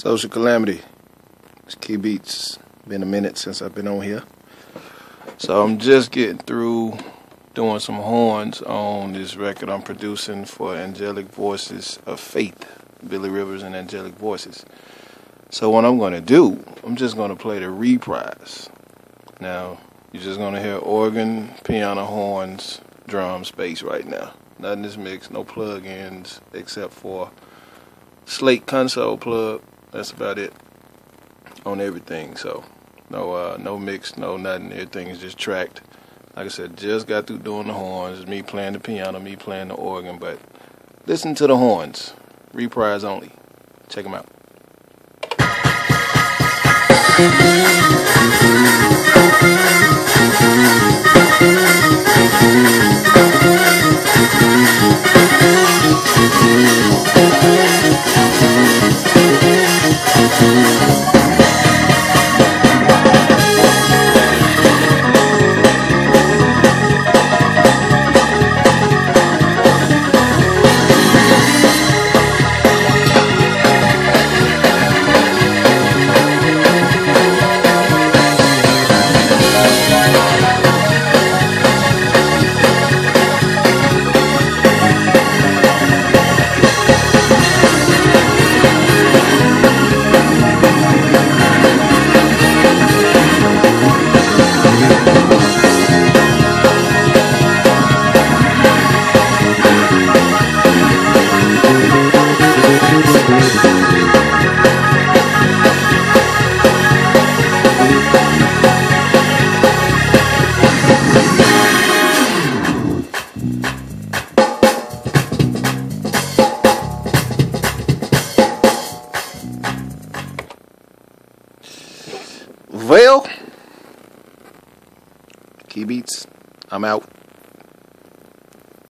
Social Calamity. It's Key Beats. Been a minute since I've been on here. So I'm just getting through doing some horns on this record I'm producing for Angelic Voices of Faith, Billy Rivers and Angelic Voices. So what I'm going to do, I'm just going to play the reprise. Now, you're just going to hear organ, piano, horns, drums, bass right now. Nothing is mixed, no plug-ins except for Slate console plug that's about it on everything. So no uh, no mix, no nothing. Everything is just tracked. Like I said, just got through doing the horns. me playing the piano, me playing the organ. But listen to the horns. Reprise only. Check them out. Well, Key Beats, I'm out.